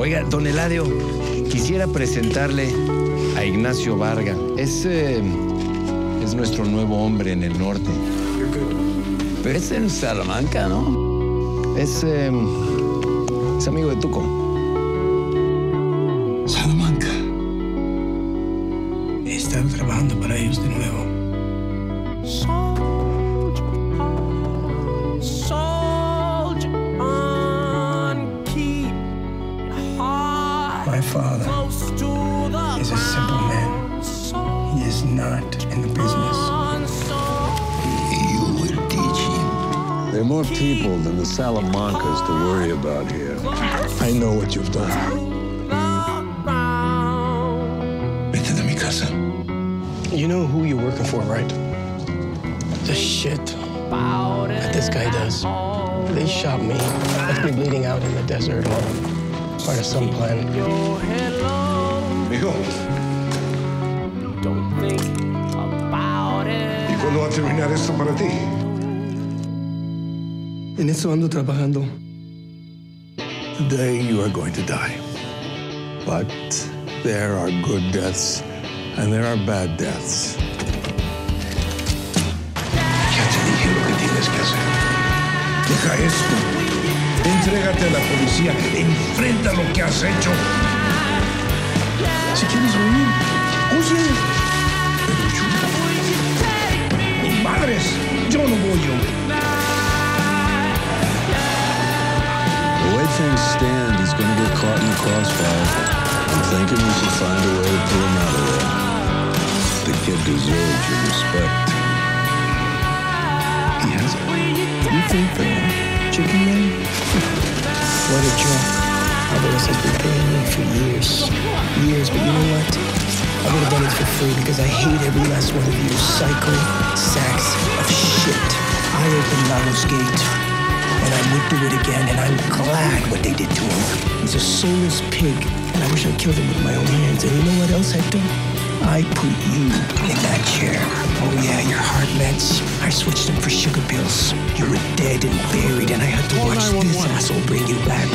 Oiga, don Eladio, quisiera presentarle a Ignacio Varga. Es, eh, es nuestro nuevo hombre en el norte. Pero es en Salamanca, ¿no? Es, eh, es amigo de Tuco. Salamanca. Están trabajando para ellos de nuevo. My father is a simple man. He is not in the business. You will teach him. There are more people than the Salamancas to worry about here. I know what you've done. Vete de mi casa. You know who you're working for, right? The shit that this guy does. They shot me, left me bleeding out in the desert, part of some plan. Hijo. ¿Y cuándo va a terminar esto para ti? En eso ando trabajando. Today you are going to die. But there are good deaths and there are bad deaths. Ya te dije lo que tienes que hacer. Deja esto. Entrégate a la policía. Enfrenta lo que has hecho. Si quieres huir, huye. Pero yo... No voy yo. The way things stand, he's to get caught in the crossfire. I'm thinking we should find a way to pull him out of there. The kid deserves your respect. He has it. You think so? Alvarez has been paying me for years. Years, but you know what? I would have done it for free because I hate every last one of you psycho sacks of shit. I opened Lalo's gate, and I would do it again, and I'm glad what they did to him. He's a soulless pig, and I wish I killed him with my own hands. And you know what else, I Hector? I put you in that chair. Oh yeah, your heart meds. I switched them for sugar pills. You were dead and buried, and I had to watch this asshole bring you back.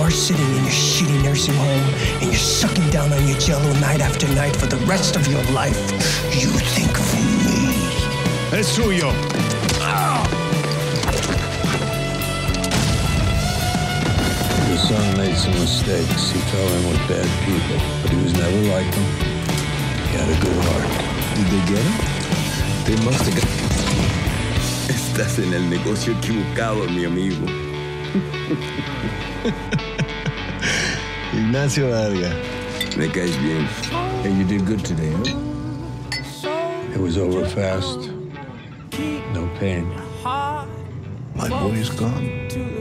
So when you are sitting in your shitty nursing home and you're sucking down on your jello night after night for the rest of your life, you think of me. Es suyo. Your son made some mistakes. He fell in with bad people, but he was never like them. He had a good heart. Did they get him? They must have got... Estás en el negocio equivocado, mi amigo. Ignacio Varga. Me caes bien. Hey, you did good today, huh? It was over fast. No pain. My boy is gone.